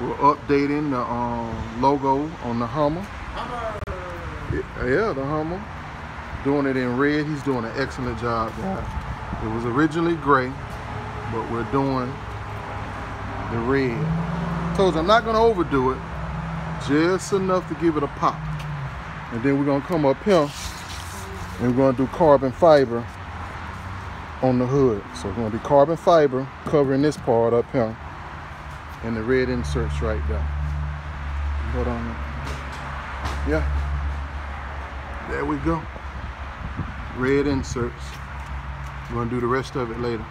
We're updating the um, logo on the Hummer. Yeah, the Hummer. Doing it in red. He's doing an excellent job, guys. It was originally gray, but we're doing the red. Told you I'm not gonna overdo it. Just enough to give it a pop. And then we're gonna come up here and we're gonna do carbon fiber on the hood. So we're gonna be carbon fiber covering this part up here and the red inserts right there. But um, yeah, there we go. Red inserts. We're gonna do the rest of it later.